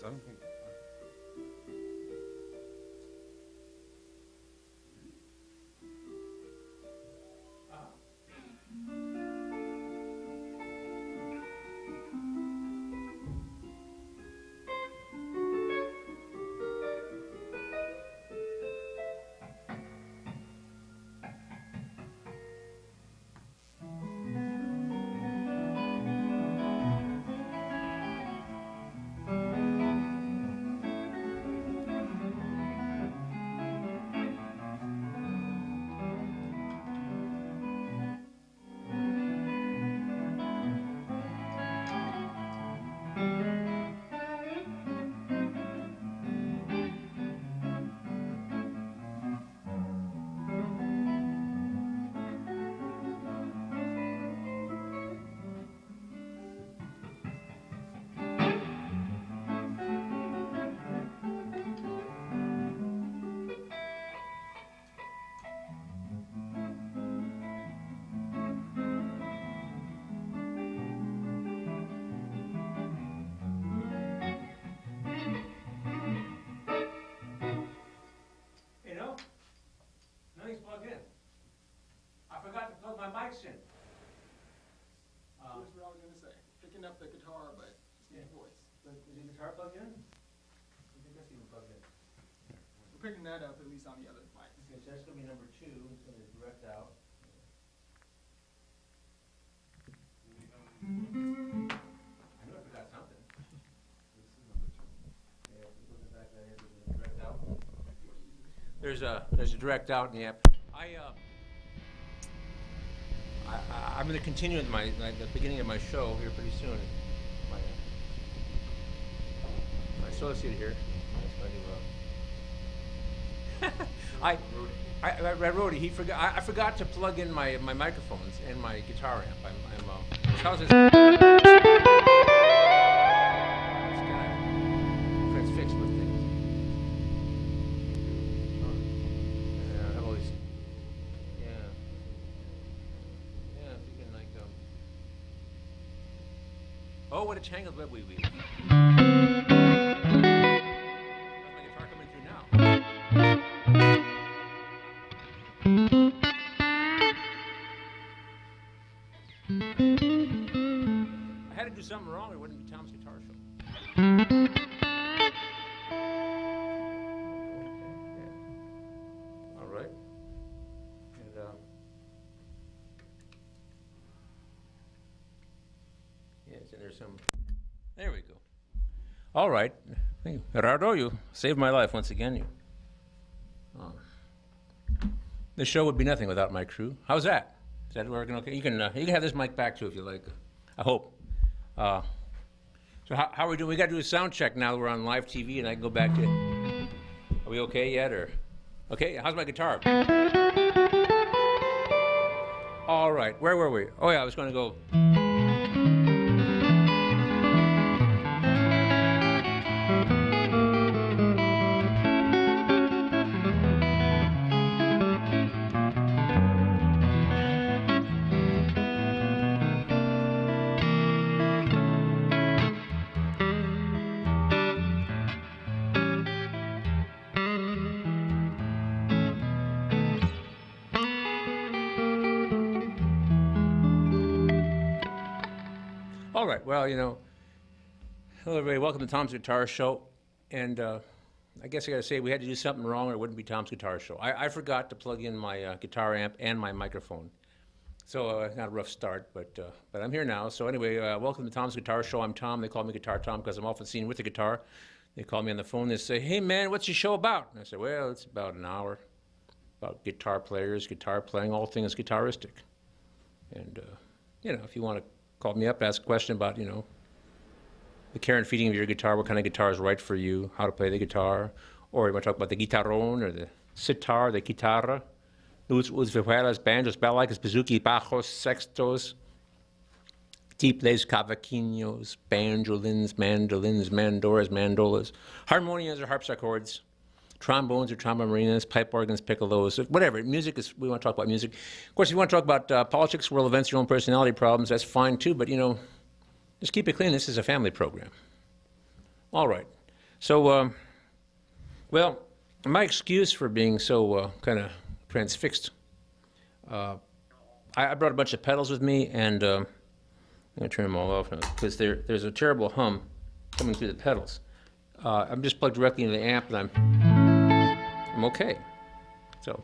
I don't plug my mics in. Um, Here's what I was gonna say, picking up the guitar, but it's Yeah. the voice. Is the guitar plugged in? I think that's even plugged in. We're picking that up at least on the other mic. Okay, so that's gonna be number two, it's gonna direct out. I knew I forgot something. Yeah, if you look at that, there, there's a direct out. There's a, there's a direct out in the app. I, uh, I, I- I'm gonna continue with my, my- the beginning of my show here pretty soon. My, uh, My associate here, that's my new, I, I, I, wrote it. He forgot. I, I forgot to plug in my, my microphones and my guitar amp. I'm, I'm. Uh, oh, what a tangled web we weave. I had to do something wrong, All right. Thank you. Gerardo, you saved my life once again. You. Oh. This show would be nothing without my crew. How's that? Is that working okay? You can uh, you can have this mic back too if you like. I hope. Uh, so how, how are we doing? We got to do a sound check now that we're on live TV, and I can go back to. Are we okay yet, or? Okay. How's my guitar? All right. Where were we? Oh yeah, I was going to go. All right. Well, you know, hello everybody. Welcome to Tom's Guitar Show. And uh, I guess I got to say we had to do something wrong, or it wouldn't be Tom's Guitar Show. I, I forgot to plug in my uh, guitar amp and my microphone, so uh, not a rough start. But uh, but I'm here now. So anyway, uh, welcome to Tom's Guitar Show. I'm Tom. They call me Guitar Tom because I'm often seen with the guitar. They call me on the phone. They say, "Hey man, what's your show about?" And I say, "Well, it's about an hour about guitar players, guitar playing, all things guitaristic." And uh, you know, if you want to call me up, asked a question about you know the care and feeding of your guitar, what kind of guitar is right for you, how to play the guitar, or you want to talk about the guitarrón or the sitar, the guitarra, os, os vihuelas, banjos, balalaikas, bazooki, bajos, sextos, tiples, cavaquinhos, banjolins, mandolins, mandoras, mandolas, harmonias or harpsichords, trombones or tromboninas, pipe organs, piccolos, whatever. Music is, we want to talk about music. Of course, if you want to talk about uh, politics, world events, your own personality problems, that's fine too, but you know, just keep it clean. This is a family program. All right. So, um, well, my excuse for being so uh, kind of transfixed, uh, I, I brought a bunch of pedals with me, and uh, I'm gonna turn them all off now because there, there's a terrible hum coming through the pedals. Uh, I'm just plugged directly into the amp, and I'm I'm okay. So,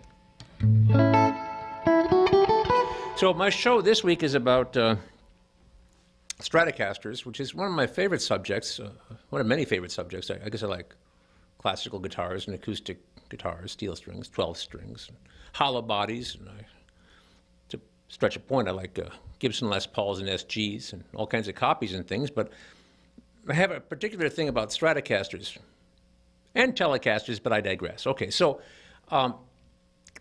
so my show this week is about uh, Stratocasters, which is one of my favorite subjects, uh, one of many favorite subjects. I, I guess I like classical guitars and acoustic guitars, steel strings, 12 strings, hollow bodies. And I, to stretch a point, I like uh, Gibson Les Pauls and SGs and all kinds of copies and things. But I have a particular thing about Stratocasters and Telecasters, but I digress. Okay, so um,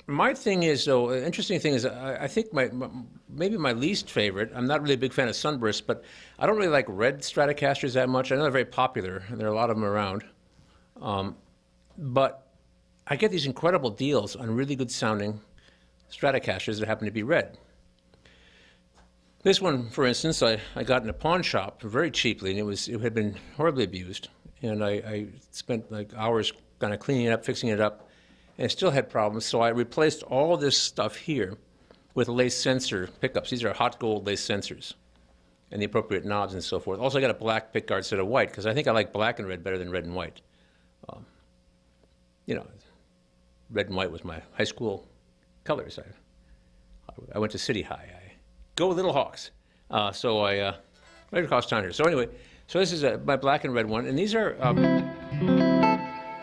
my thing is, though, interesting thing is, I, I think my, my, maybe my least favorite. I'm not really a big fan of Sunbursts, but I don't really like red Stratocasters that much. I know they're very popular, and there are a lot of them around. Um, but I get these incredible deals on really good sounding Stratocasters that happen to be red. This one, for instance, I, I got in a pawn shop very cheaply, and it was it had been horribly abused, and I, I spent like hours kind of cleaning it up, fixing it up, and still had problems. So I replaced all this stuff here with lace sensor pickups. These are hot gold lace sensors, and the appropriate knobs and so forth. Also, I got a black pickguard instead of white because I think I like black and red better than red and white. Um, you know, red and white was my high school colors. I, I went to City High. I, go Little Hawks. Uh, so I, uh, right across town here. So anyway, so this is a, my black and red one, and these are um,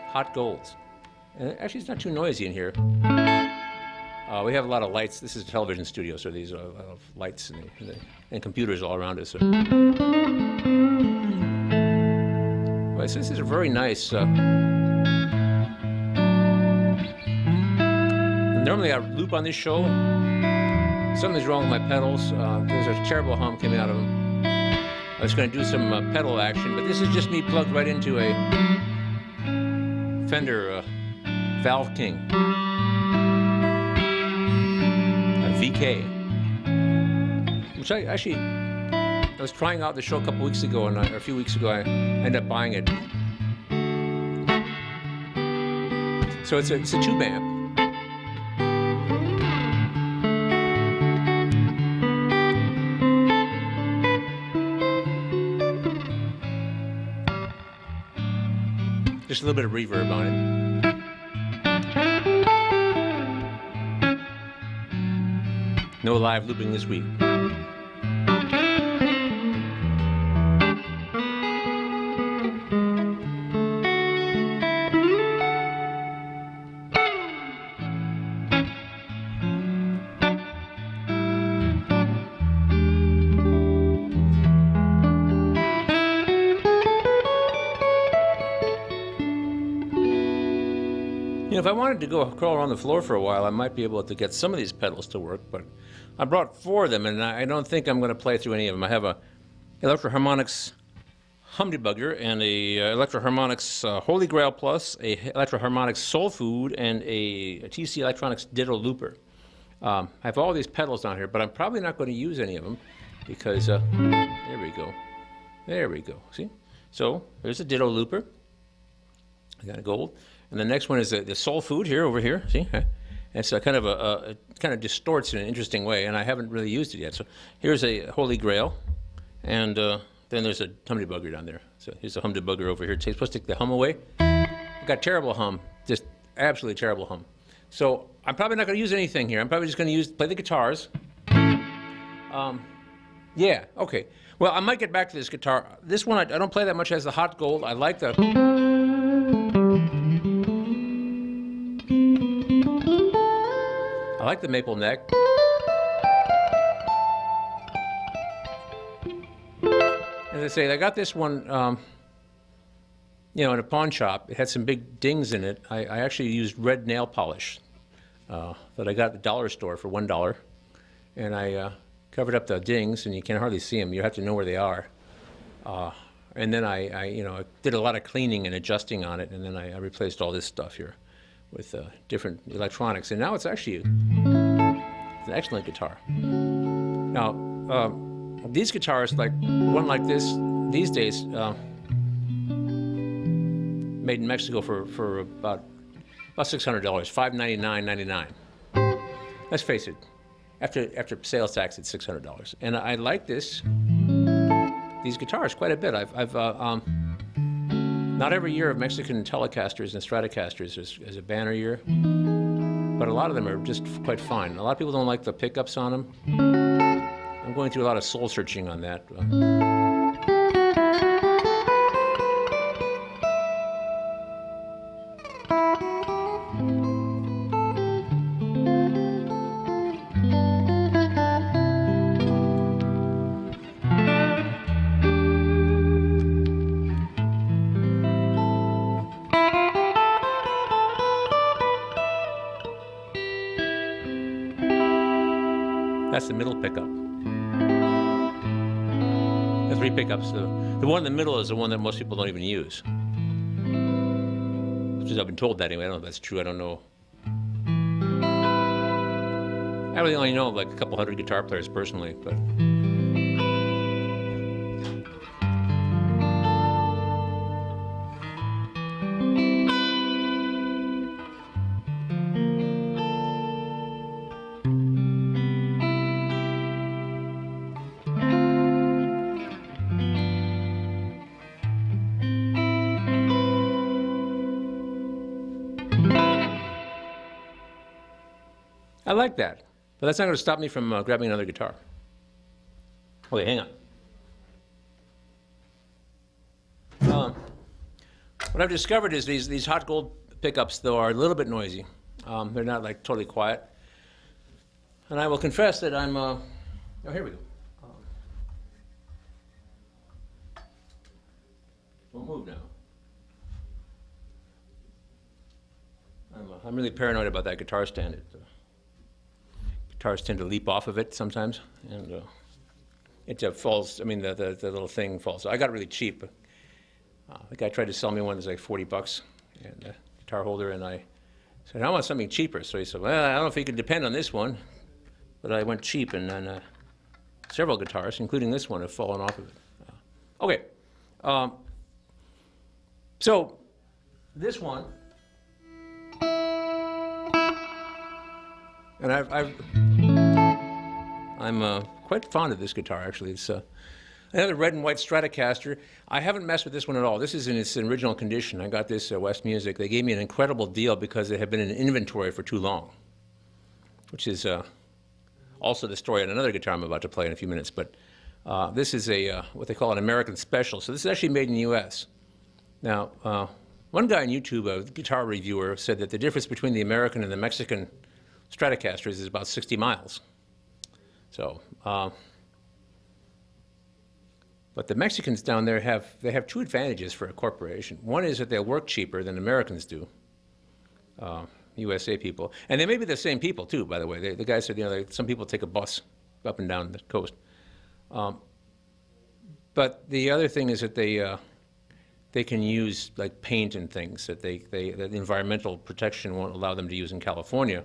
hot golds. And actually, it's not too noisy in here. Uh, we have a lot of lights. This is a television studio, so these are a lot of lights and, and, computers all around us. So this is a very nice. Uh, normally I loop on this show. Something's wrong with my pedals. Uh, there's a terrible hum coming out of them. I was going to do some uh, pedal action, but this is just me plugged right into a Fender uh, Valve King. A VK. Which I actually, I was trying out the show a couple weeks ago, and a few weeks ago, I ended up buying it. So it's a, it's a tube amp. Just a little bit of reverb on it. No live looping this week. Wanted to go crawl around the floor for a while, I might be able to get some of these pedals to work, but I brought four of them, and I don't think I'm going to play through any of them. I have a Electro-Harmonix Humdebugger and a uh, Electro-Harmonix uh, Holy Grail Plus, a Electro-Harmonix Soul Food, and a, a TC Electronics Ditto Looper. Um, I have all these pedals down here, but I'm probably not going to use any of them because, uh, there we go. There we go, see? So, there's a Ditto Looper. I got a gold. And the next one is the, the soul food here, over here. See, and a kind of a, a, it kind of distorts in an interesting way, and I haven't really used it yet. So here's a Holy Grail, and uh, then there's a humdebugger down there. So here's a humdebugger over here. It's supposed to take the hum away. I got terrible hum, just absolutely terrible hum. So I'm probably not going to use anything here. I'm probably just going to use play the guitars. Um, yeah, okay. Well, I might get back to this guitar. This one I, I don't play that much as the hot gold. I like the. Like the maple neck. As I say, I got this one, um, you know, in a pawn shop. It had some big dings in it. I, I actually used red nail polish uh, that I got at the dollar store for one dollar, and I uh, covered up the dings, and you can hardly see them. You have to know where they are. Uh, and then I, I, you know, did a lot of cleaning and adjusting on it, and then I, I replaced all this stuff here with uh, different electronics, and now it's actually it's an excellent guitar. Now, um, these guitars, like one like this, these days, uh, made in Mexico for, for about about six hundred dollars, five ninety nine ninety nine. Let's face it, after after sales tax, it's six hundred dollars, and I like this these guitars quite a bit. I've, I've uh, um, not every year of Mexican Telecasters and Stratocasters is, is a banner year, but a lot of them are just quite fine. A lot of people don't like the pickups on them. I'm going through a lot of soul searching on that. Uh, one in the middle is the one that most people don't even use. Because I've been told that anyway. I don't know if that's true. I don't know. I really only know like a couple hundred guitar players personally, but. Like that, but that's not going to stop me from uh, grabbing another guitar. Okay, hang on. Um, what I've discovered is these, these hot gold pickups, though, are a little bit noisy. Um, they're not like totally quiet. And I will confess that I'm, uh, oh, here we go. Um, won't move now. I'm, uh, I'm really paranoid about that guitar stand. Guitars tend to leap off of it sometimes, and uh, it uh, falls. I mean, the, the, the little thing falls. I got really cheap. Uh, the guy tried to sell me one that's like 40 bucks, and a guitar holder, and I said, I want something cheaper. So he said, Well, I don't know if you can depend on this one, but I went cheap, and then uh, several guitars, including this one, have fallen off of it. Uh, okay, um, so this one. And I've, I've I'm uh, quite fond of this guitar, actually. It's uh, another red and white Stratocaster. I haven't messed with this one at all. This is in its original condition. I got this at West Music. They gave me an incredible deal because it had been in inventory for too long, which is uh, also the story on another guitar I'm about to play in a few minutes. But uh, this is a uh, what they call an American special. So this is actually made in the U.S. Now, uh, one guy on YouTube, a guitar reviewer, said that the difference between the American and the Mexican Stratocasters is about 60 miles. So, uh, but the Mexicans down there have they have two advantages for a corporation. One is that they'll work cheaper than Americans do. Uh, USA people, and they may be the same people too. By the way, they, the guy said you know they, some people take a bus up and down the coast. Um, but the other thing is that they uh, they can use like paint and things that they, they that the environmental protection won't allow them to use in California.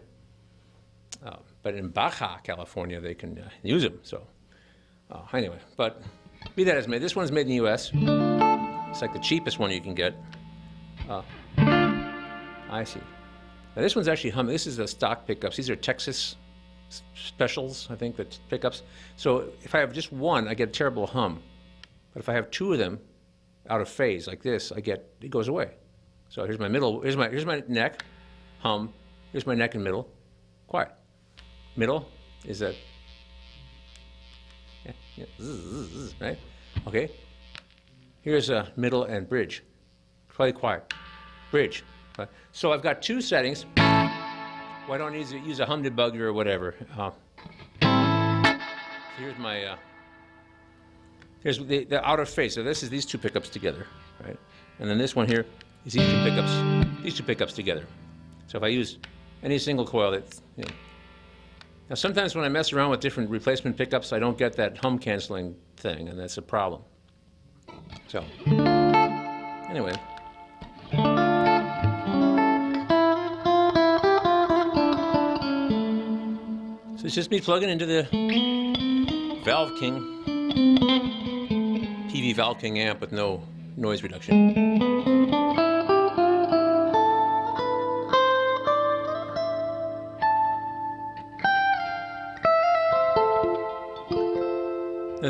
Uh, but in Baja California, they can uh, use them. So uh, anyway, but be that as may, this one's made in the U.S. It's like the cheapest one you can get. Uh, I see. Now this one's actually hum. This is the stock pickups. These are Texas specials, I think, the pickups. So if I have just one, I get a terrible hum. But if I have two of them out of phase like this, I get it goes away. So here's my middle. Here's my here's my neck, hum. Here's my neck and middle, quiet. Middle is that, yeah, yeah, right? Okay. Here's a middle and bridge. Quite quiet. Bridge. So I've got two settings. Why don't I use, use a hum debugger or whatever? Uh, here's my, uh, here's the, the outer phase. So this is these two pickups together, right? And then this one here is these two pickups, these two pickups together. So if I use any single coil, that's, you know, now, sometimes when I mess around with different replacement pickups, I don't get that hum canceling thing, and that's a problem. So, anyway. So it's just me plugging into the Valve King PV Valve King amp with no noise reduction.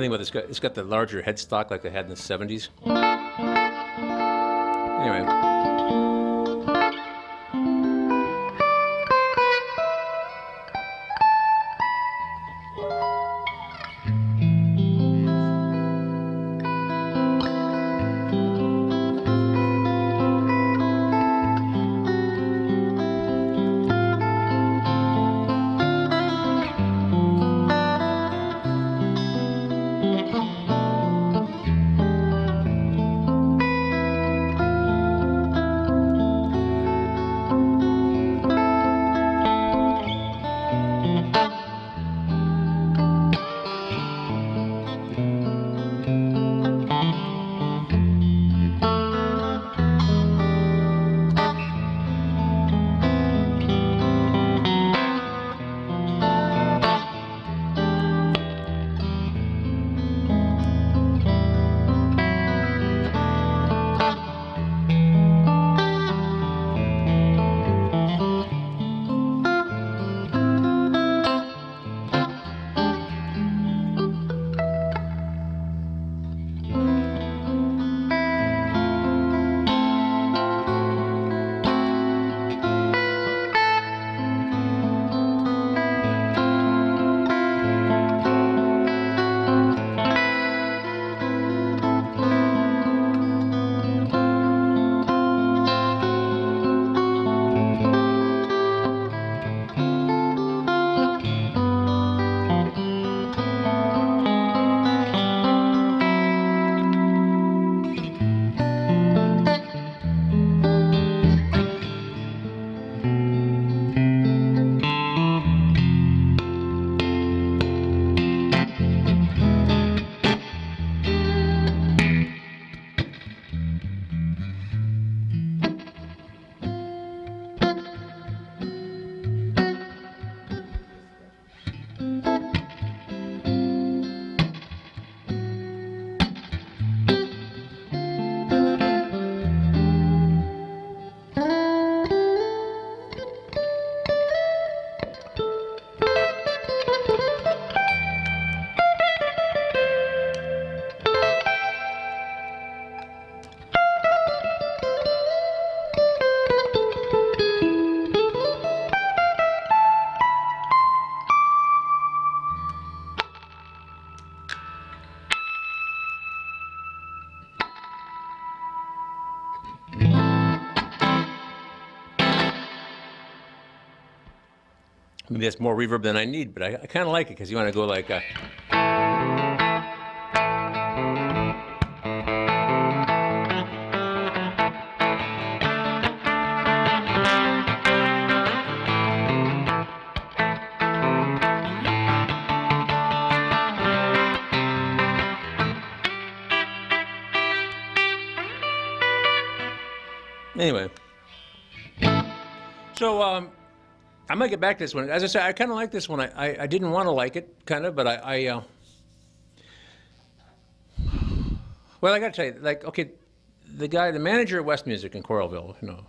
Thing about this guy, it's got the larger headstock like they had in the 70s. Anyway. Maybe that's more reverb than I need, but I, I kind of like it because you want to go like. Uh, might get back to this one. As I said, I kind of like this one. I, I, I didn't want to like it, kind of, but I, I uh, well, I got to tell you, like, okay, the guy, the manager at West Music in Coralville, you know,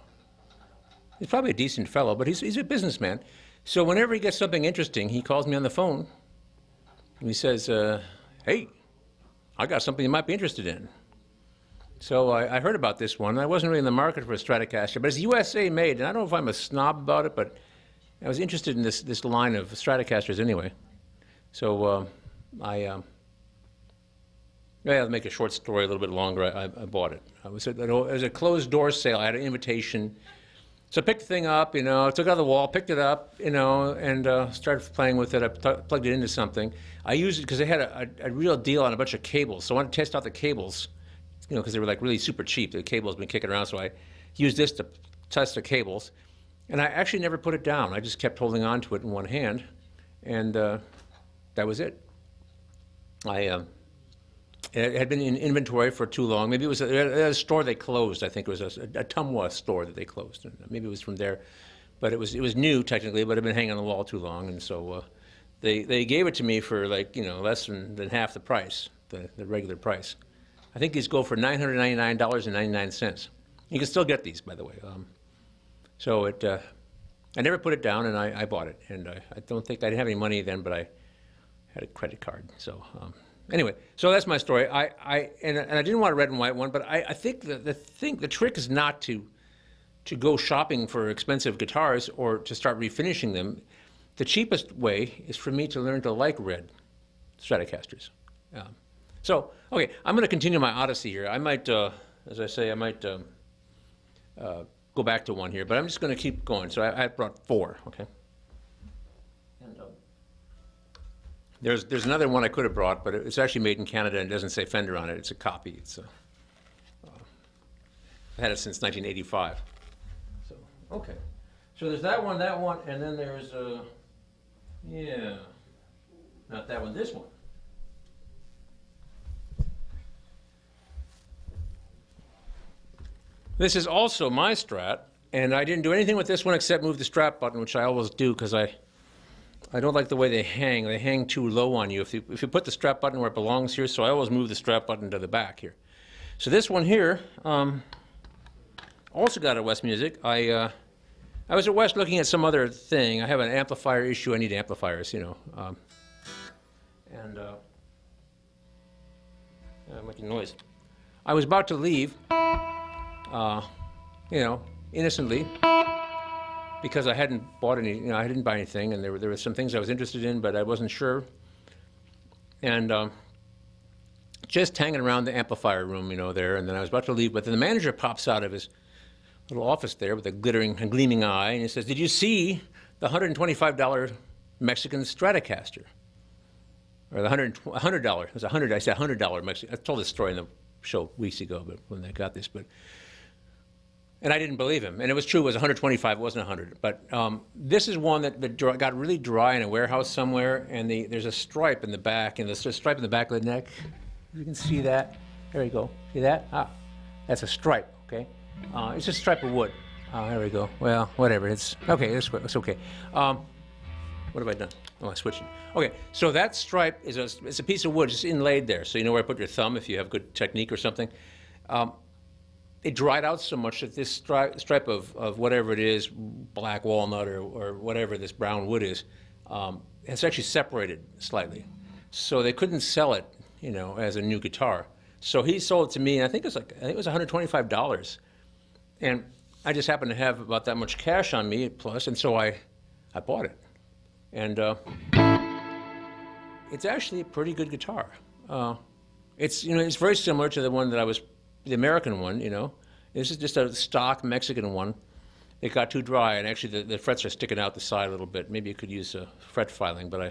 he's probably a decent fellow, but he's, he's a businessman. So whenever he gets something interesting, he calls me on the phone and he says, uh, "Hey, I got something you might be interested in." So I, I heard about this one. I wasn't really in the market for a Stratocaster, but it's USA made, and I don't know if I'm a snob about it, but I was interested in this, this line of Stratocasters anyway. So uh, I, um, yeah, I'll make a short story a little bit longer. I, I bought it. I was at, it was a closed door sale. I had an invitation. So I picked the thing up, you know, took it out of the wall, picked it up, you know, and uh, started playing with it. I plugged it into something. I used it because they had a, a, a real deal on a bunch of cables. So I wanted to test out the cables, you know, because they were like really super cheap. The cable has been kicking around. So I used this to test the cables. And I actually never put it down. I just kept holding on to it in one hand, and uh, that was it. I uh, it had been in inventory for too long. Maybe it was a, a store they closed. I think it was a, an Ottumwa store that they closed. And maybe it was from there, but it was it was new technically, but it had been hanging on the wall too long, and so uh, they they gave it to me for like you know less than, than half the price, the, the regular price. I think these go for nine hundred ninety nine dollars and ninety nine cents. You can still get these, by the way. Um, so it, uh, I never put it down, and I, I bought it. And I, I don't think I didn't have any money then, but I had a credit card. So um, anyway, so that's my story. I, I and, and I didn't want a red and white one, but I, I think the, the thing, the trick is not to to go shopping for expensive guitars or to start refinishing them. The cheapest way is for me to learn to like red Stratocasters. Um, so, okay, I'm going to continue my odyssey here. I might, uh, as I say, I might um, uh, go back to one here, but I'm just going to keep going. So I, I brought four, okay? And, uh, there's, there's another one I could have brought, but it's actually made in Canada and doesn't say Fender on it. It's a copy. It's a, uh, I've had it since 1985. So, okay. So there's that one, that one, and then there's, uh, yeah, not that one, this one. This is also my Strat, and I didn't do anything with this one except move the strap button, which I always do because I, I don't like the way they hang. They hang too low on you. If you if you put the strap button where it belongs here, so I always move the strap button to the back here. So this one here, um, also got at West Music. I uh, I was at West looking at some other thing. I have an amplifier issue. I need amplifiers, you know. Um, and uh, I'm making noise. I was about to leave, uh, you know, innocently, because I hadn't bought any, you know, I didn't buy anything, and there were, there were some things I was interested in, but I wasn't sure. And um, just hanging around the amplifier room, you know, there, and then I was about to leave, but then the manager pops out of his little office there with a glittering gleaming eye, and he says, "Did you see the $125 Mexican Stratocaster?" Or the $100, $100, it was a 100 I said $100 Mexican. I told this story in the show weeks ago, but when I got this, but and I didn't believe him. And it was true, it was 125, it wasn't 100. But um, this is one that, that got really dry in a warehouse somewhere, and the, there's a stripe in the back, and there's a stripe in the back of the neck. You can see that. There you go. See that? Ah, that's a stripe, okay? Uh, it's a stripe of wood. Oh, there we go. Well, whatever. It's okay. It's, it's okay. Um, what have I done? Oh, I'm switching. Okay, so that stripe is a, it's a piece of wood just inlaid there. So you know where I put your thumb if you have good technique or something. Um, it dried out so much that this stripe, stripe of, of whatever it is, black walnut or, or whatever this brown wood is, um, it's actually separated slightly. So they couldn't sell it, you know, as a new guitar. So he sold it to me, and I think it was like I think it was $125. And I just happened to have about that much cash on me plus, and so I, I bought it. And uh, it's actually a pretty good guitar. Uh, it's you know it's very similar to the one that I was, the American one. You know, this is just a stock Mexican one. It got too dry, and actually the, the frets are sticking out the side a little bit. Maybe you could use a fret filing, but I,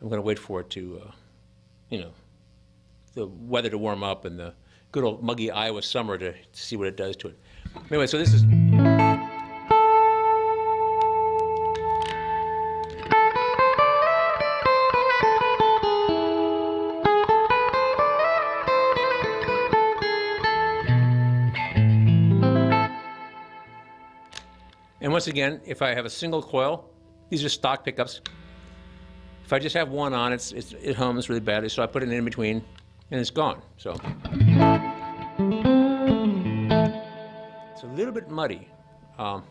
I'm going to wait for it to, uh, you know, the weather to warm up and the good old muggy Iowa summer to, to see what it does to it. Anyway, so this is. Once again, if I have a single coil, these are stock pickups. If I just have one on, it's, it's, it hums really badly, so I put it in between, and it's gone. So it's a little bit muddy. Um,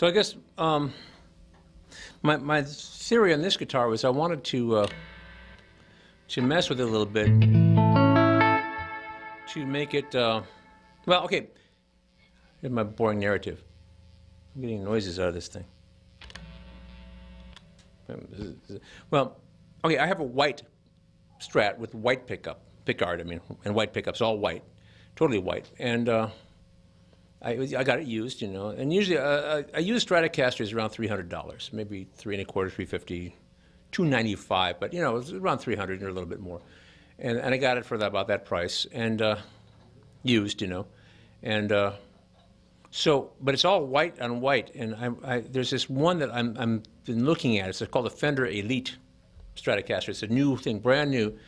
So I guess um, my, my theory on this guitar was I wanted to uh, to mess with it a little bit, to make it, uh, well, okay, here's my boring narrative. I'm getting noises out of this thing. Well, okay, I have a white Strat with white pickup, pickguard, I mean, and white pickups, all white, totally white. And uh, I, I got it used, you know, and usually uh, a, a used Stratocaster is around $300, maybe three and a quarter, 350, 295, but you know, it's around 300 or a little bit more. And, and I got it for that, about that price, and uh, used, you know. And uh, so, but it's all white on white, and I, I, there's this one that I'm, I'm been looking at. It's called the Fender Elite Stratocaster. It's a new thing, brand new.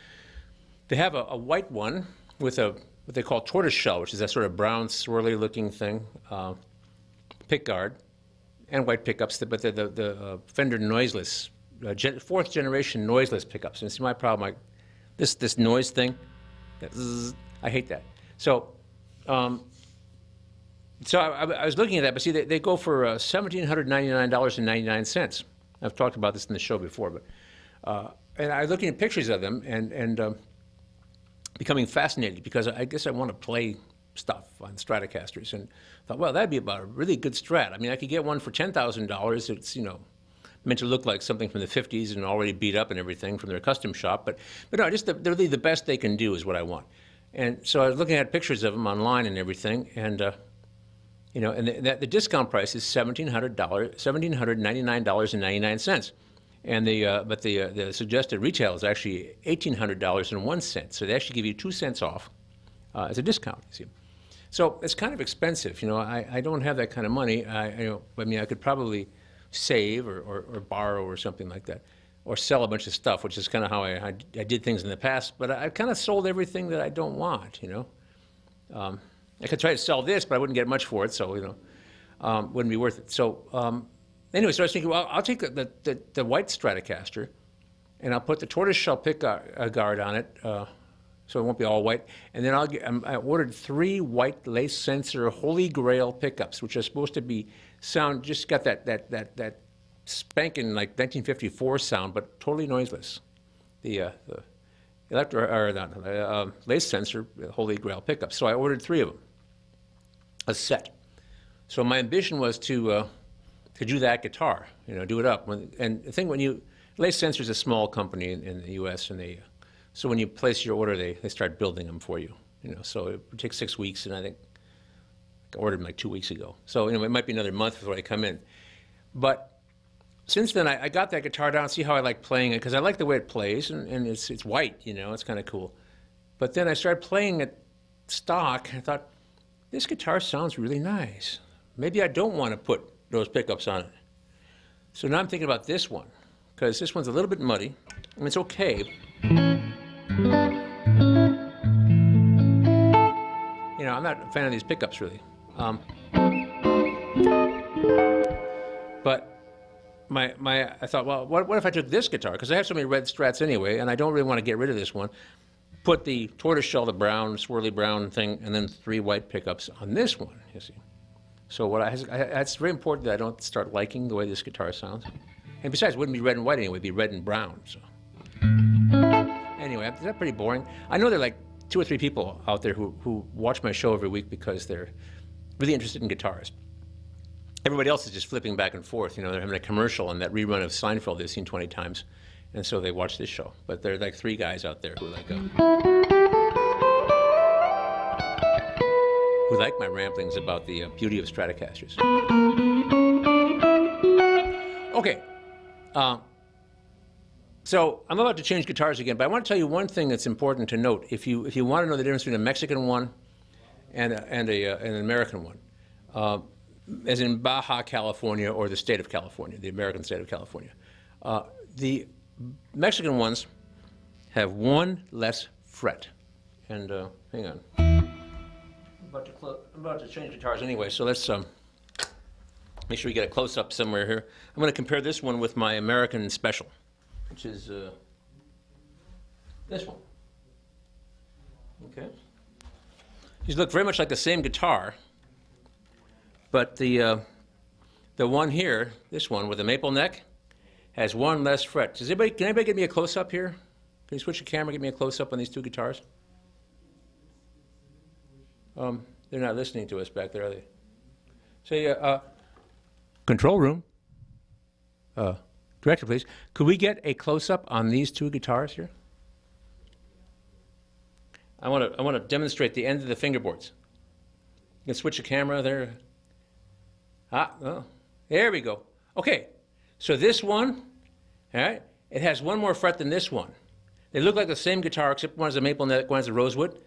They have a, a white one with a what they call tortoise shell, which is that sort of brown swirly-looking thing, uh, pick guard, and white pickups. But the the, the uh, Fender noiseless, uh, gen, fourth generation noiseless pickups. And see my problem, like this this noise thing, zzz, I hate that. So. Um, so I, I was looking at that, but see, they, they go for uh, seventeen hundred ninety-nine dollars and ninety-nine cents. I've talked about this in the show before, but uh, and I was looking at pictures of them and and um, becoming fascinated because I guess I want to play stuff on Stratocasters and thought, well, that'd be about a really good Strat. I mean, I could get one for ten thousand dollars. It's you know meant to look like something from the 50s and already beat up and everything from their custom shop, but but no, just the, really the best they can do is what I want. And so I was looking at pictures of them online and everything, and uh, you know, and the, the discount price is seventeen hundred dollars, seventeen hundred ninety-nine dollars and ninety-nine cents, and the uh, but the uh, the suggested retail is actually eighteen hundred dollars and one cent. So they actually give you two cents off uh, as a discount. You see, so it's kind of expensive. You know, I, I don't have that kind of money. I you know, I mean, I could probably save or, or, or borrow or something like that, or sell a bunch of stuff, which is kind of how I, I, I did things in the past. But I, I kind of sold everything that I don't want. You know. Um, I could try to sell this, but I wouldn't get much for it, so you know, um, wouldn't be worth it. So um, anyway, so I was thinking, well, I'll take the, the, the white Stratocaster, and I'll put the tortoiseshell pick guard, uh, on it, uh, so it won't be all white. And then I'll get, um, I ordered three white lace sensor Holy Grail pickups, which are supposed to be sound just got that that that that spanking like 1954 sound, but totally noiseless. The uh, the electro or not, uh, lace sensor Holy Grail pickups. So I ordered three of them, a set. So my ambition was to uh, to do that guitar, you know, do it up. When, and the thing when you Lace Sensor is a small company in, in the U.S. and they so when you place your order, they, they start building them for you. You know, so it takes six weeks, and I think I ordered them like two weeks ago. So you know, it might be another month before they come in. But since then, I, I got that guitar down, see how I like playing it, because I like the way it plays, and, and it's, it's white, you know, it's kind of cool. But then I started playing it stock, and I thought, this guitar sounds really nice. Maybe I don't want to put those pickups on it. So now I'm thinking about this one, because this one's a little bit muddy, and it's okay. You know, I'm not a fan of these pickups, really. Um, but my, my, I thought, well, what, what if I took this guitar? Because I have so many red strats anyway, and I don't really want to get rid of this one. Put the tortoiseshell, the brown, swirly brown thing, and then three white pickups on this one, you see. So what I, I, it's very important that I don't start liking the way this guitar sounds. And besides, it wouldn't be red and white anyway, it'd be red and brown, so. Anyway, is that pretty boring? I know there are like two or three people out there who, who watch my show every week because they're really interested in guitars. Everybody else is just flipping back and forth. You know, they're having a commercial and that rerun of Seinfeld they've seen 20 times. And so they watch this show. But there are like three guys out there who like uh, who like my ramblings about the uh, beauty of Stratocasters. Okay. Uh, so I'm about to change guitars again, but I want to tell you one thing that's important to note. If you if you want to know the difference between a Mexican one and a, and a uh, an American one, uh, as in Baja California or the state of California, the American state of California, uh, the Mexican ones have one less fret. And uh, hang on, about to clo- I'm about to change guitars anyway, so let's um, make sure we get a close up somewhere here. I'm going to compare this one with my American Special which is uh, this one. Okay. These look very much like the same guitar, but the uh, the one here, this one with the maple neck, has one less fret. Does anybody can anybody give me a close up here? Can you switch the camera, give me a close-up on these two guitars? Um, they're not listening to us back there, are they? Say, uh, uh, control room. Uh, director, please. Could we get a close-up on these two guitars here? I want to I want to demonstrate the end of the fingerboards. You can switch the camera there. Ah, oh, there we go. Okay, so this one, all right, it has one more fret than this one. They look like the same guitar, except one is a maple neck, one is a rosewood.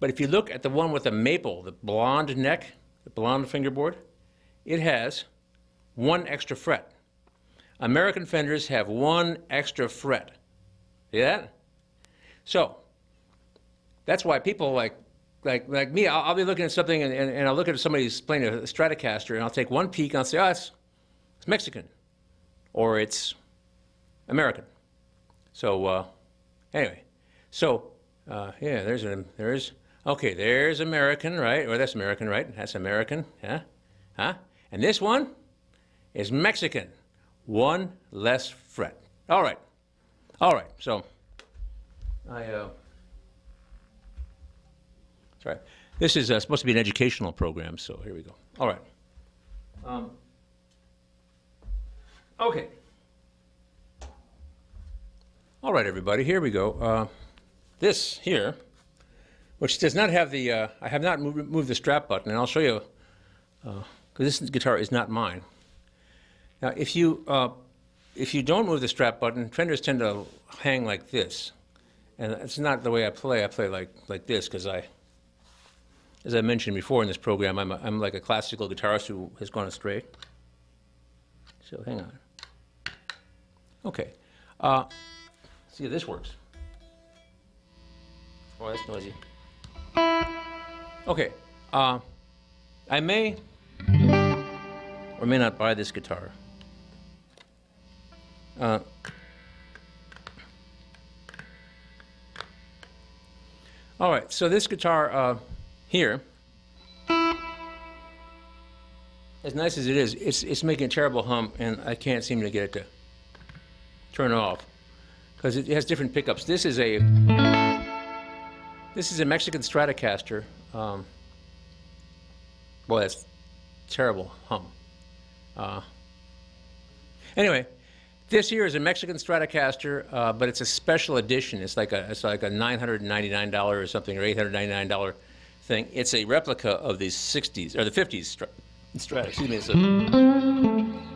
But if you look at the one with the maple, the blonde neck, the blonde fingerboard, it has one extra fret. American Fenders have one extra fret. See that? So, that's why people like like like me, I'll, I'll be looking at something and, and, and I'll look at somebody who's playing a Stratocaster and I'll take one peek and I'll say, oh, it's, it's Mexican or it's American. So uh, anyway, so uh, yeah, there's there's okay, there's American, right? Or that's American, right? That's American, yeah, huh? And this one is Mexican, one less fret. All right, all right. So I. Uh, Sorry. This is uh, supposed to be an educational program, so here we go. All right. Um, okay. All right, everybody, here we go. Uh, this here, which does not have the, uh, I have not moved, the strap button, and I'll show you, because this guitar is not mine. Now, if you, uh, if you don't move the strap button, Fenders tend to hang like this. And it's not the way I play. I play like, like this because I, as I mentioned before in this program, I'm, a, I'm like a classical guitarist who has gone astray. So hang on. Okay. Uh, see if this works. Oh, that's noisy. Okay. Uh, I may or may not buy this guitar. Uh, all right, so this guitar, uh, here, as nice as it is, it's, it's making a terrible hum, and I can't seem to get it to turn off because it has different pickups. This is a this is a Mexican Stratocaster. Um, boy, that's terrible hum. Uh, anyway, this here is a Mexican Stratocaster, uh, but it's a special edition. It's like a it's like a $999 or something, or $899 thing. It's a replica of the 60s or the 50s Strat. Excuse me. It's a,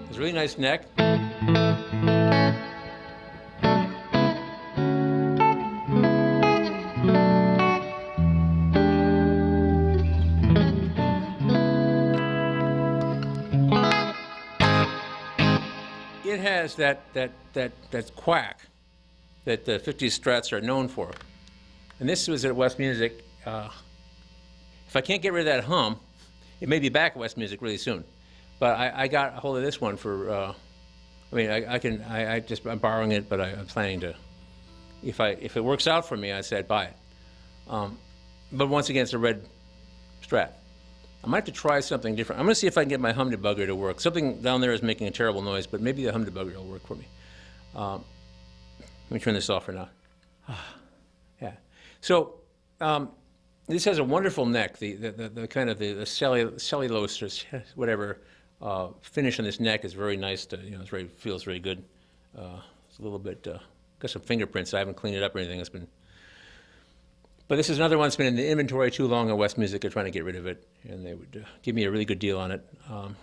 it's a really nice neck. That that that that quack that the 50s Strats are known for. And this was at West Music. Uh, if I can't get rid of that hum, it may be back at West Music really soon. But I, I got a hold of this one for, uh, I mean, I, I can, I, I, just, I'm borrowing it, but I, am planning to, if I, if it works out for me, I said buy it. Um, but once again, it's a red Strat. I might have to try something different. I'm going to see if I can get my hum debugger to work. Something down there is making a terrible noise, but maybe the hum debugger will work for me. Um, let me turn this off for now. yeah. So, um, this has a wonderful neck. The, the, the, the kind of the, the cellulose or whatever uh, finish on this neck is very nice. To, you know, it very, feels very good. Uh, it's a little bit, uh, got some fingerprints. I haven't cleaned it up or anything. It's been, but this is another one that's been in the inventory too long at West Music. They're trying to get rid of it, and they would uh, give me a really good deal on it um,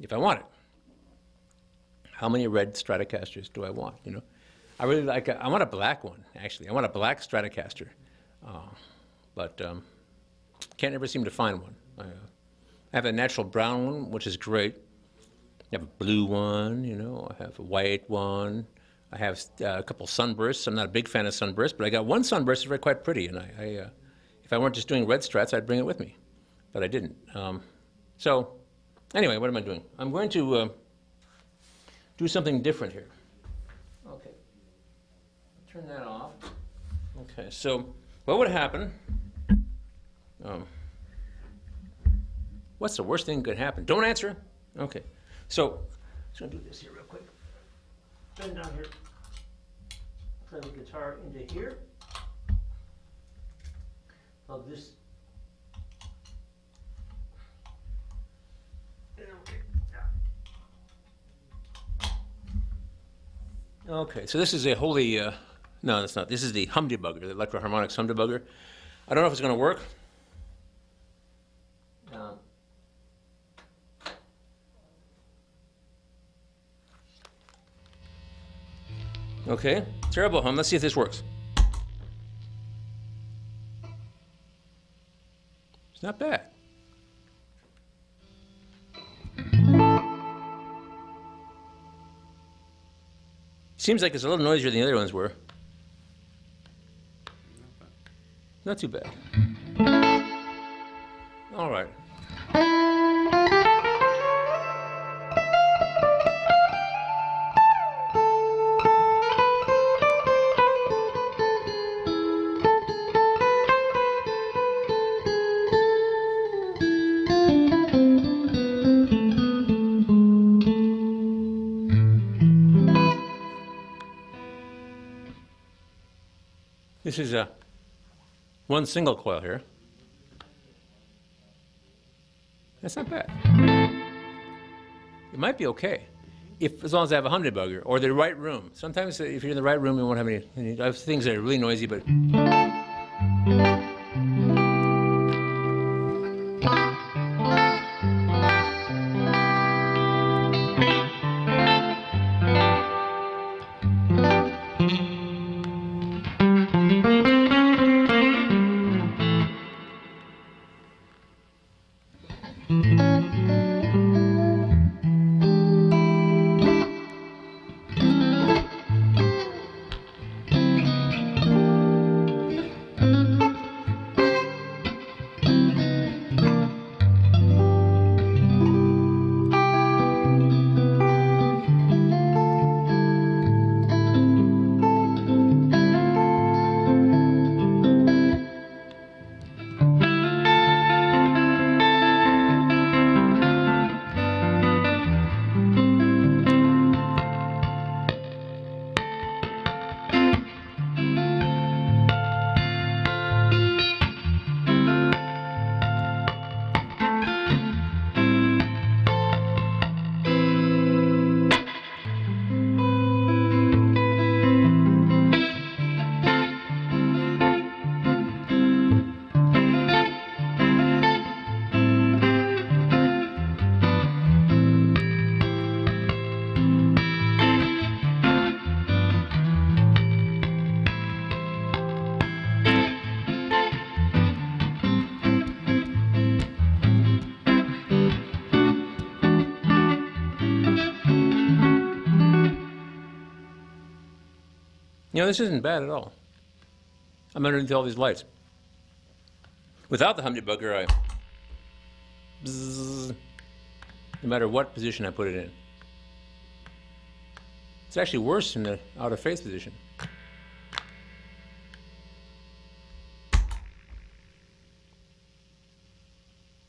if I want it. How many red Stratocasters do I want? You know, I really like. A, I want a black one actually. I want a black Stratocaster. Uh, but um, can't ever seem to find one. I, uh, I have a natural brown one, which is great. I have a blue one, you know. I have a white one. I have uh, a couple sunbursts. I'm not a big fan of sunbursts, but I got one sunburst that's very quite pretty. And I, I uh, if I weren't just doing red strats, I'd bring it with me, but I didn't. Um, so, anyway, what am I doing? I'm going to uh, do something different here. Okay, turn that off. Okay, so what would happen? Um, what's the worst thing that could happen? Don't answer. Okay. So, I'm just gonna do this here real quick. Bend down here. Plug the guitar into here. Plug this. Okay, so this is a holy, uh, no, that's not. This is the humdebugger, the Electro-Harmonix humdebugger. I don't know if it's going to work. Um, Okay, terrible hum. Let's see if this works. It's not bad. Seems like it's a little noisier than the other ones were. Not too bad. This is a one single coil here. That's not bad. It might be okay, if as long as I have a humdebugger or the right room. Sometimes uh, if you're in the right room, you won't have any. any things that are really noisy, but You know, this isn't bad at all. I'm underneath all these lights. Without the humdebugger, I. Bzzz, no matter what position I put it in. It's actually worse in the out of phase position.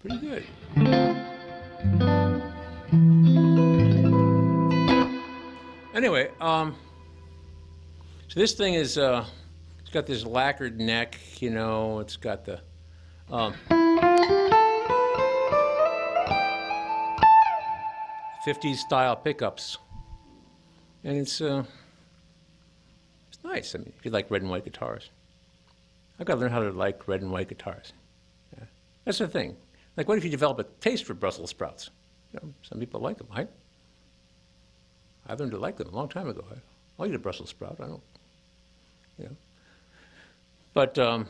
Pretty good. Anyway, um, so this thing is, uh, it's got this lacquered neck, you know, it's got the, um, 50s style pickups. And it's, uh, it's nice. I mean, if you like red and white guitars. I've got to learn how to like red and white guitars. Yeah. That's the thing. Like, what if you develop a taste for Brussels sprouts? You know, some people like them. I, I learned to like them a long time ago. I, I'll eat a Brussels sprout. I don't, know. But um,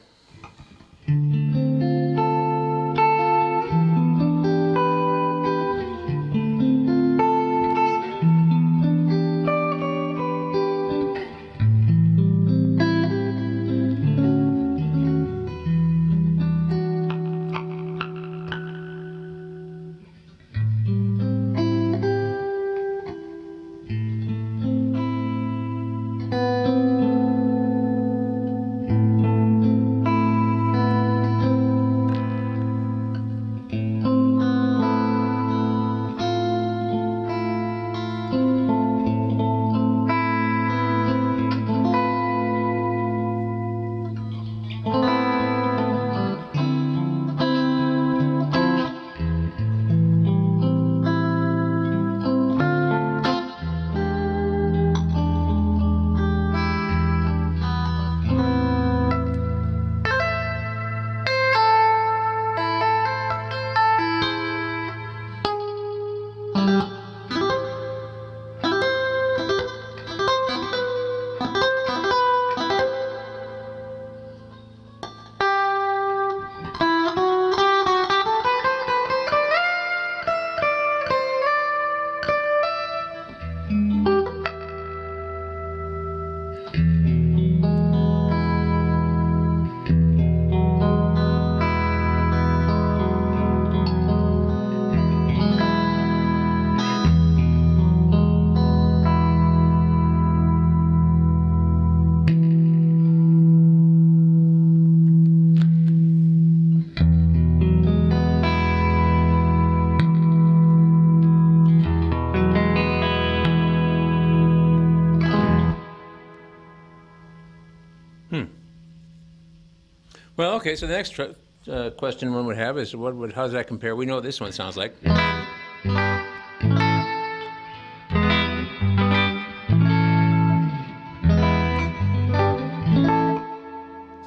okay, so the next uh, question one would have is what would, how does that compare? We know what this one sounds like. So,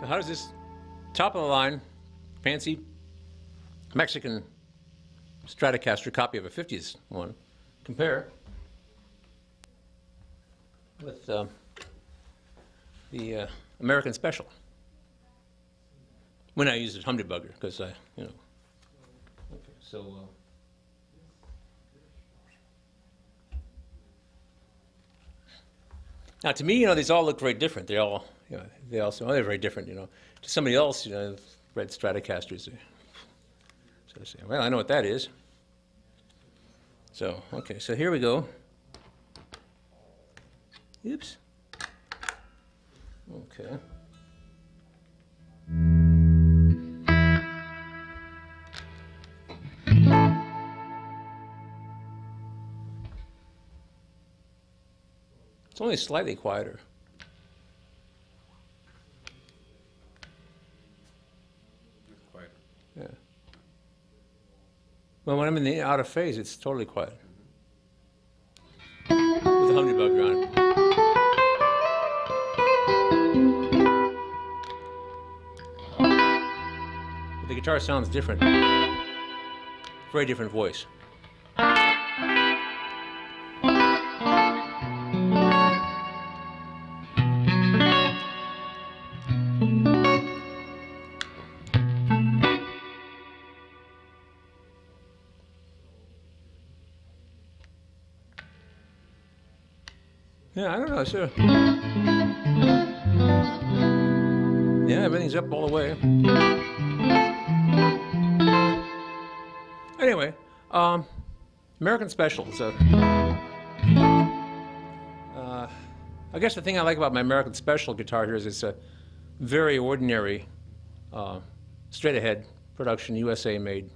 how does this top of the line, fancy Mexican Stratocaster copy of a 50s one compare with um, the uh, American Special? When I use it, Humdebugger, because I, you know. Okay, so. Uh, now, to me, you know, these all look very different. They all, you know, they all oh, they're very different. You know, to somebody else, you know, red Stratocasters. they- So they say, well, I know what that is. So, okay, so here we go. Oops. Okay. It's only slightly quieter. Quiet. Yeah. Well, when I'm in the out of phase, it's totally quiet. Mm-hmm. With the humdebugger on. But the guitar sounds different. Very different voice. Yeah, sure. Yeah, everything's up all the way. Anyway, um, American Special. Uh, uh, I guess the thing I like about my American Special guitar here is it's a very ordinary, uh, straight ahead production, USA made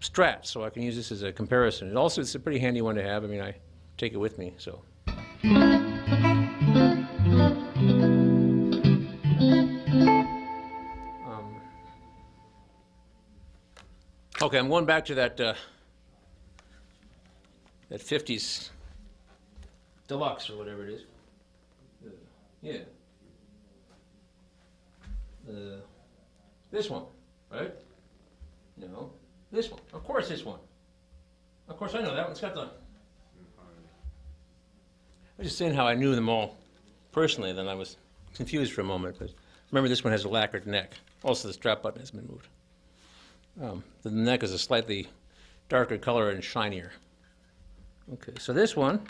Strat, so I can use this as a comparison. It also it's a pretty handy one to have. I mean, I take it with me, so. Okay, I'm going back to that, uh, that 50s deluxe or whatever it is. Uh, Yeah. Uh, this one, right? No, this one. Of course, this one. Of course, I know that one's got the. I was just saying how I knew them all personally, then I was confused for a moment. But remember, this one has a lacquered neck. Also, the strap button has been moved. Um, the neck is a slightly darker color and shinier. Okay, so this one.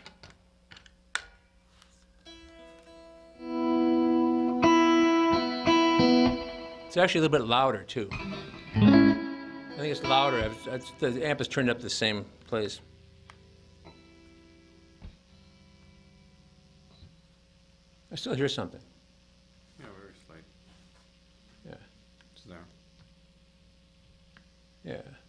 It's actually a little bit louder too. I think it's louder. I've- it's- The amp is turned up the same place. I still hear something. Yeah, very slight. Yeah. It's there. Yeah.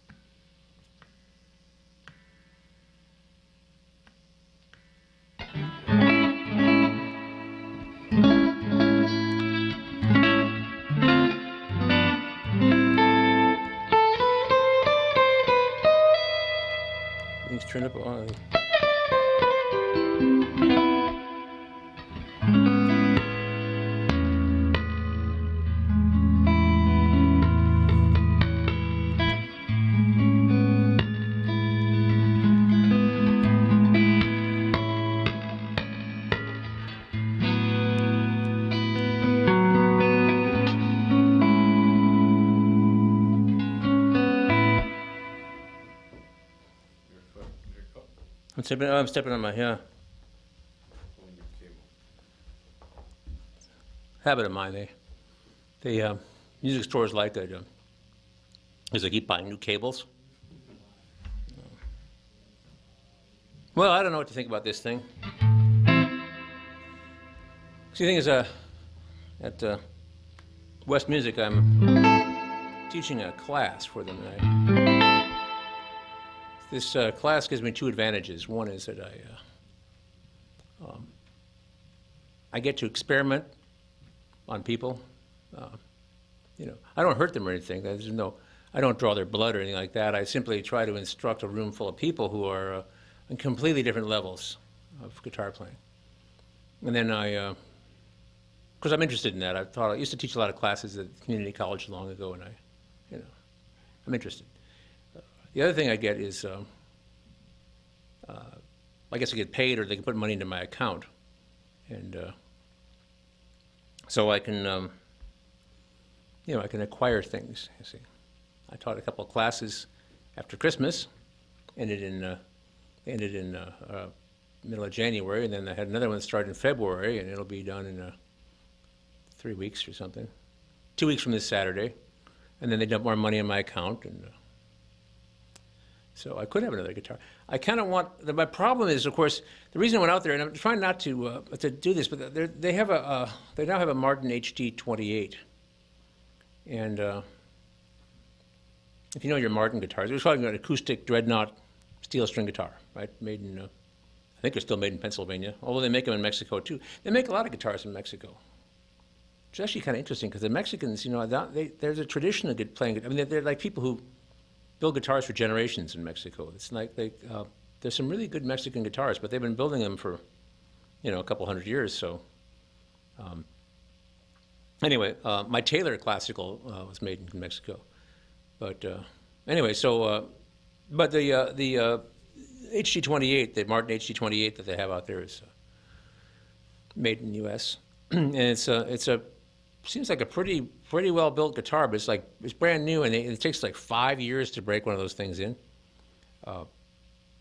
I'm stepping. Oh, I'm stepping on my yeah habit of mine. They, they uh, music stores like that. Uh, is they keep buying new cables. Well, I don't know what to think about this thing. See, the thing is, uh, at uh, West Music, I'm teaching a class for them tonight. This uh, class gives me two advantages. One is that I, uh, um, I get to experiment on people. Uh, you know, I don't hurt them or anything. There's no, I don't draw their blood or anything like that. I simply try to instruct a room full of people who are uh, on completely different levels of guitar playing. And then I, because I'm interested in that. I thought I used to teach a lot of classes at community college long ago, and I, you know, I'm interested. The other thing I get is, um, uh, I guess I get paid, or they can put money into my account, and uh, so I can, um, you know, I can acquire things. You see, I taught a couple of classes after Christmas, ended in uh, ended in uh, uh, middle of January, and then I had another one start in February, and it'll be done in uh, three weeks or something, two weeks from this Saturday, and then they dump more money in my account, and so I could have another guitar. I kind of want. The, my problem is, of course, the reason I went out there, and I'm trying not to uh, to do this, but they have a uh, they now have a Martin HD 28, and uh, if you know your Martin guitars, we're talking about an acoustic dreadnought steel string guitar, right? Made in, uh, I think they're still made in Pennsylvania, although they make them in Mexico too. They make a lot of guitars in Mexico. It's actually kind of interesting because the Mexicans, you know, they, there's a tradition of good playing. I mean, they're, they're like people who build guitars for generations in Mexico. It's like they, uh, there's some really good Mexican guitars, but they've been building them for, you know, a couple hundred years. So, um, anyway, uh, my Taylor classical uh, was made in Mexico, but uh, anyway, so, uh, but the uh, the uh, HD28, the Martin HD28 that they have out there is made in the U.S. and it's a it's a seems like a pretty pretty well built guitar, but it's like it's brand new, and it, it takes like five years to break one of those things in. Uh,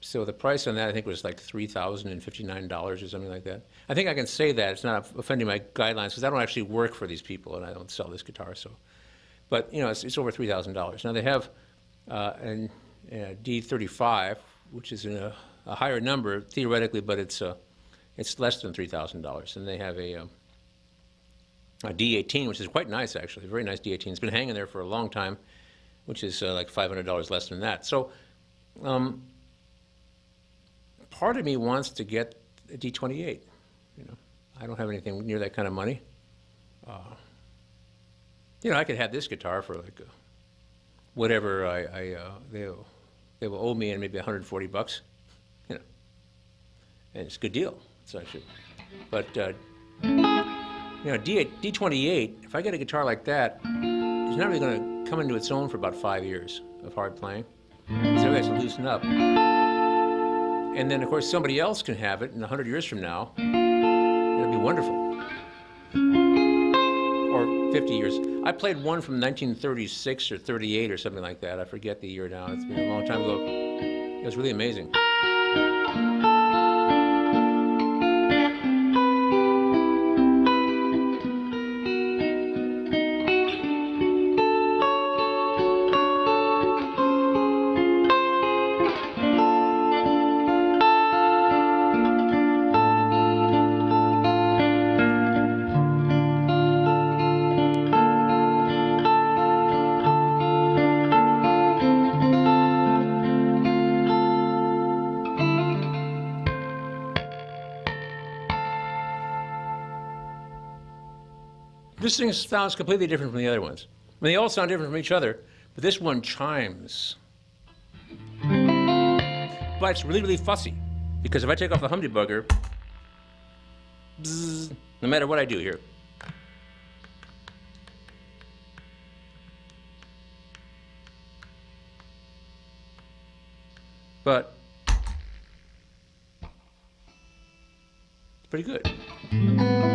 so the price on that I think was like three thousand and fifty nine dollars or something like that. I think I can say that it's not offending my guidelines because I don't actually work for these people and I don't sell this guitar. So, but you know it's, it's over three thousand dollars. Now they have uh, an a D35, which is a, a higher number theoretically, but it's uh, it's less than three thousand dollars, and they have a um, a D18, which is quite nice actually, a very nice D18. It's been hanging there for a long time, which is uh, like $500 less than that. So, um, part of me wants to get a D28. You know, I don't have anything near that kind of money. Uh, you know, I could have this guitar for like uh, whatever I, I uh, they they will owe me, and maybe 140 bucks. You know, and it's a good deal. So I should, but. You know, D, D28, if I get a guitar like that, it's not really going to come into its own for about five years of hard playing. So it has to loosen up. And then, of course, somebody else can have it in 100 years from now. It'll be wonderful. Or 50 years. I played one from 1936 or 38 or something like that. I forget the year now. It's been a long time ago. It was really amazing. This thing sounds completely different from the other ones. I mean, they all sound different from each other, but this one chimes. But it's really, really fussy. Because if I take off the humdebugger, no matter what I do here, but pretty good.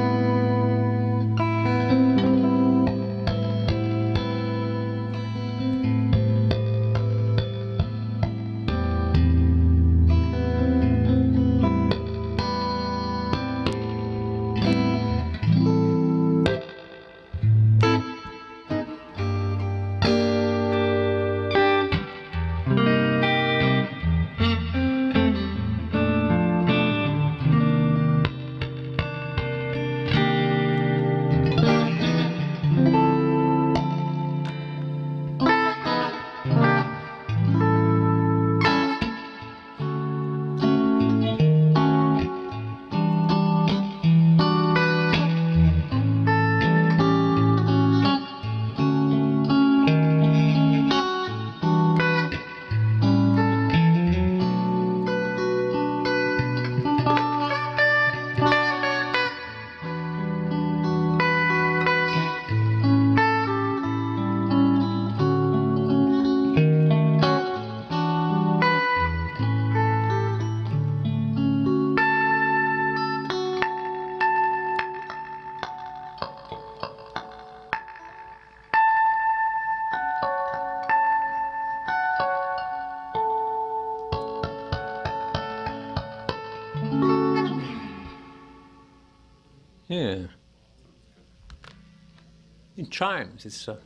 Chimes, it's uh,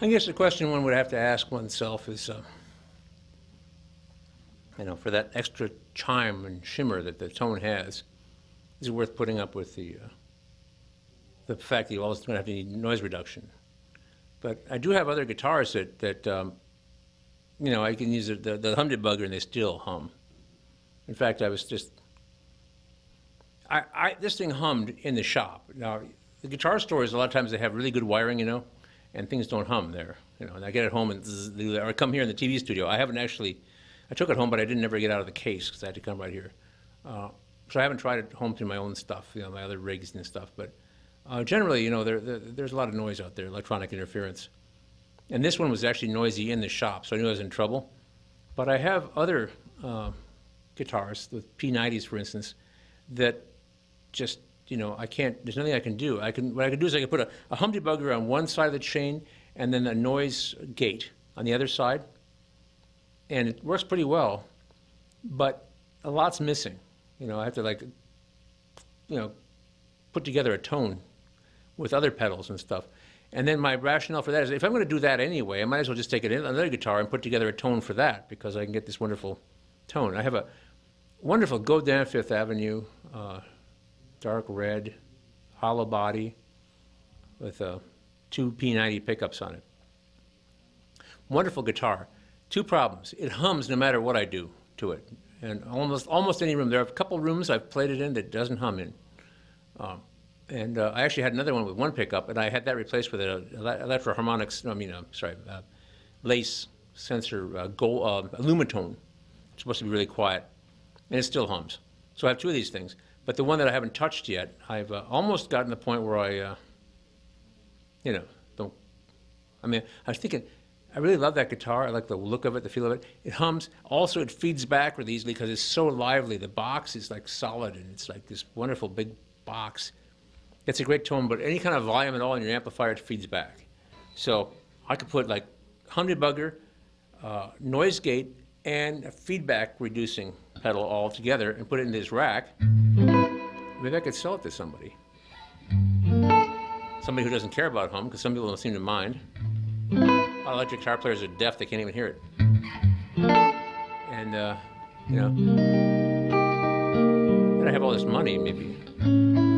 I guess the question one would have to ask oneself is, uh, you know, for that extra chime and shimmer that the tone has, is it worth putting up with the uh, the fact that you always don't have any noise reduction? But I do have other guitars that that um, you know I can use the, the, hum debugger and they still hum. In fact, I was just I, I this thing hummed in the shop. Now the guitar stores a lot of times they have really good wiring, you know, and things don't hum there. You know, and I get it home and zzz, or I come here in the TV studio. I haven't actually I took it home, but I didn't ever get out of the case because I had to come right here. Uh, so I haven't tried it home through my own stuff, you know, my other rigs and stuff. But uh, generally, you know, there, there, there's a lot of noise out there, electronic interference. And this one was actually noisy in the shop, so I knew I was in trouble. But I have other uh, guitars, the P90s, for instance, that just, you know, I can't, there's nothing I can do. I can, what I can do is I can put a, a hum debugger on one side of the chain and then a noise gate on the other side. And it works pretty well, but a lot's missing. You know, I have to like, you know, put together a tone with other pedals and stuff. And then my rationale for that is if I'm going to do that anyway, I might as well just take it in another guitar and put together a tone for that because I can get this wonderful tone. I have a wonderful Godin Fifth Avenue, uh, dark red, hollow body with uh, two P90 pickups on it. Wonderful guitar. Two problems. It hums no matter what I do to it. And almost almost any room. There are a couple rooms I've played it in that doesn't hum in. Um, and uh, I actually had another one with one pickup, and I had that replaced with an Electro-Harmonix. I mean, uh, sorry, uh, lace sensor uh, gold, uh, Lumitone. It's supposed to be really quiet, and it still hums. So I have two of these things. But the one that I haven't touched yet, I've uh, almost gotten to the point where I, uh, you know, don't. I mean, I was thinking, I really love that guitar. I like the look of it, the feel of it. It hums. Also, it feeds back really easily because it's so lively. The box is like solid, and it's like this wonderful big box. It's a great tone, but any kind of volume at all in your amplifier, it feeds back. So I could put like hum debugger, uh, noise gate, and a feedback reducing pedal all together and put it in this rack. Maybe I could sell it to somebody. Somebody who doesn't care about hum, because some people don't seem to mind. Electric guitar players are deaf, they can't even hear it. And, uh, you know, and I have all this money, maybe.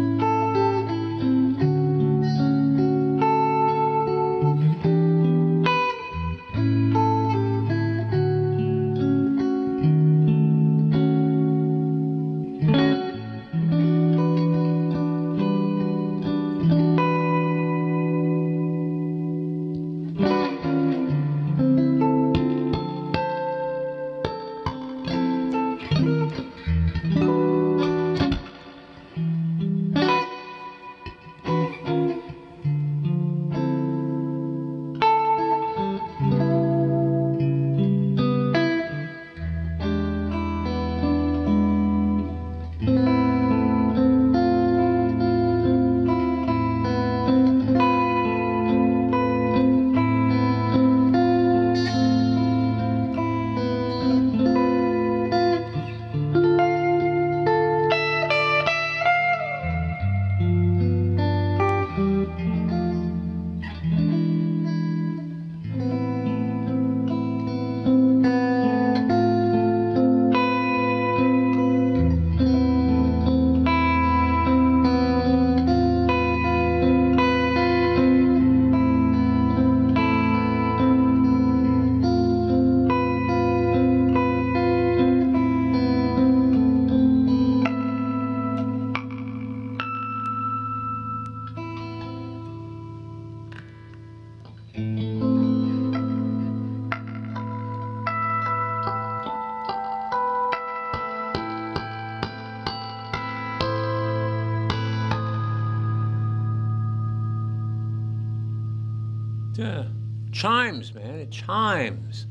Chimes, man. It chimes.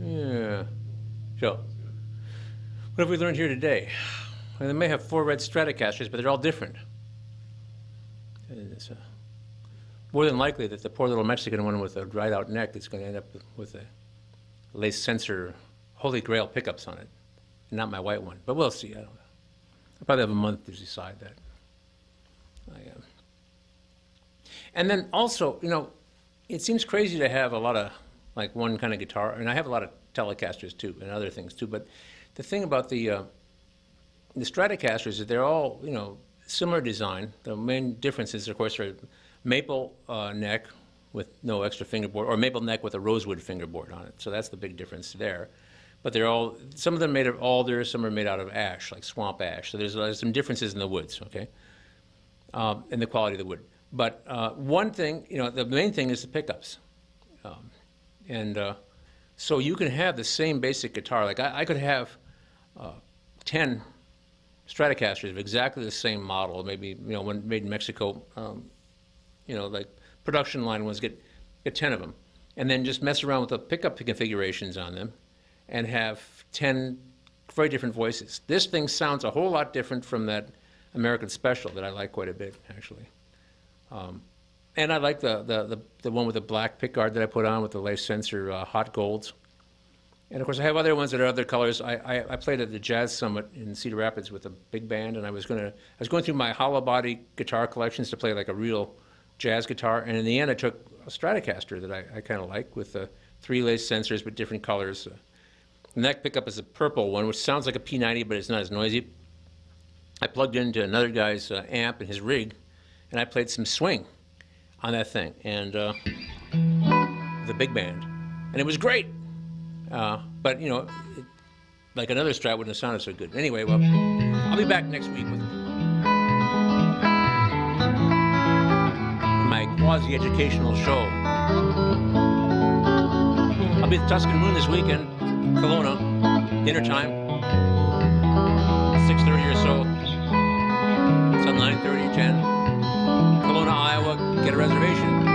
Yeah. So, what have we learned here today? Well, they may have four red Stratocasters, but they're all different. It's, uh, more than likely that the poor little Mexican one with a dried out neck is going to end up with a lace sensor Holy Grail pickups on it, not my white one. But we'll see. I don't know. I probably have a month to decide that. I, uh, and then also, you know, it seems crazy to have a lot of like one kind of guitar, and I have a lot of Telecasters too, and other things too. But the thing about the uh, the Stratocasters is that they're all, you know, similar design. The main differences, of course, are maple uh, neck with no extra fingerboard, or maple neck with a rosewood fingerboard on it. So that's the big difference there. But they're all, some of them made of alder, some are made out of ash, like swamp ash. So there's, uh, some differences in the woods, okay? Um, and the quality of the wood. But uh, one thing, you know, the main thing is the pickups. Um, and uh, so you can have the same basic guitar. Like I, I could have uh, 10 Stratocasters of exactly the same model, maybe, you know, one made in Mexico, um, you know, like production line ones, get, get 10 of them. And then just mess around with the pickup configurations on them and have 10 very different voices. This thing sounds a whole lot different from that American Special that I like quite a bit, actually. Um, and I like the, the, the, the one with the black pickguard that I put on with the lace sensor uh, hot golds. And of course, I have other ones that are other colors. I, I, I played at the Jazz Summit in Cedar Rapids with a big band, and I was gonna I was going through my hollow body guitar collections to play like a real jazz guitar. And in the end, I took a Stratocaster that I, I kind of like with the three lace sensors but different colors. Uh, the neck pickup is a purple one, which sounds like a P90, but it's not as noisy. I plugged into another guy's uh, amp and his rig, and I played some swing on that thing, and uh, the big band, and it was great. Uh, but you know, it, like another Strat wouldn't have sounded so good. Anyway, well, I'll be back next week with my quasi-educational show. I'll be at the Tuscan Moon this weekend, Kalona, dinner time, 6:30 or so. It's on 9:30 or 10. Kalona, Iowa. Get a reservation.